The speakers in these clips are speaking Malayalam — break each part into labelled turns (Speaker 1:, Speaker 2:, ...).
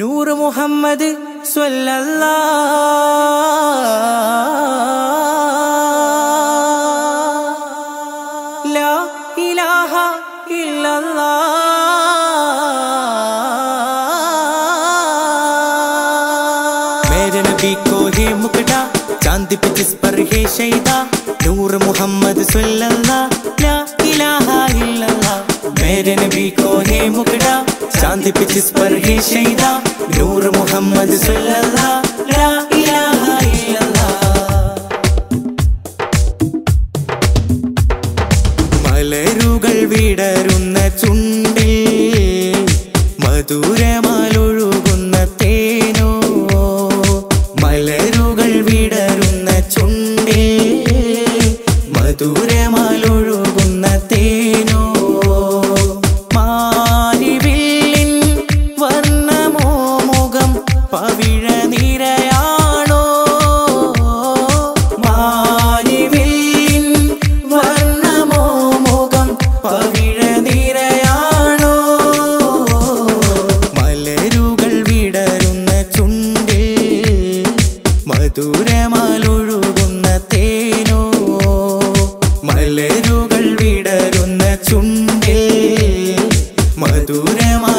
Speaker 1: നൂറ് മുഹമ്മദ് സ്വല്ല ചാന്തിപ്പിച്ച് സ്പർഹേ ചെയ്ത നൂറ് മുഹമ്മദ് സ്വല്ലല്ലാ. मेरे नबी को ही मुकड़ा चांद पे जिस पर ही शहीदा नूर मोहम्मद सल्लल्लाह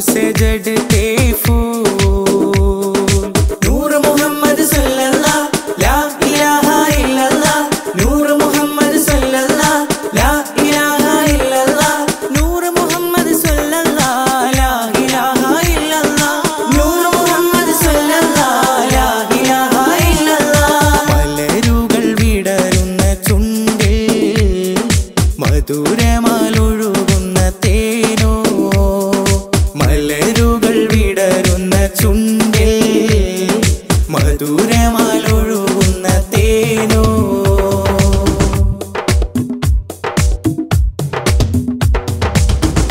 Speaker 1: से जड़ते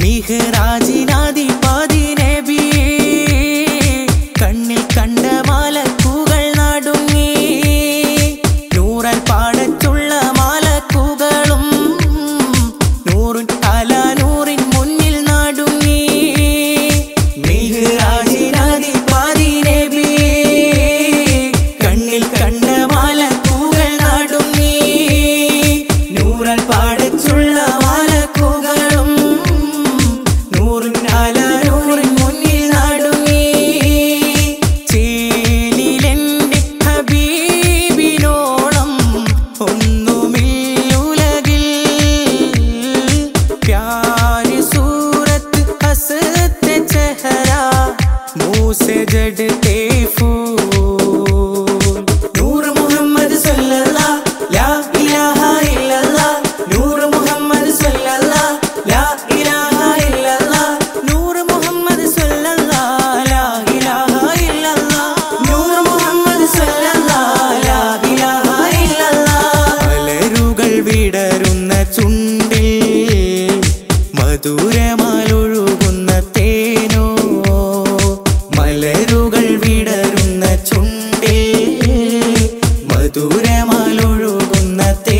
Speaker 1: മേഘരാജിനാധിപതി മധുരമാലൊഴുകുന്ന തേനോ? മലരുകൾ വിടരുന്ന ചുണ്ടിൽ മധുരമാലൊഴുകുന്ന തേ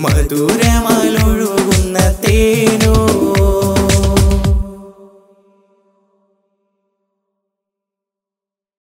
Speaker 1: മധുരമാലൊഴുകുന്ന തേനോ?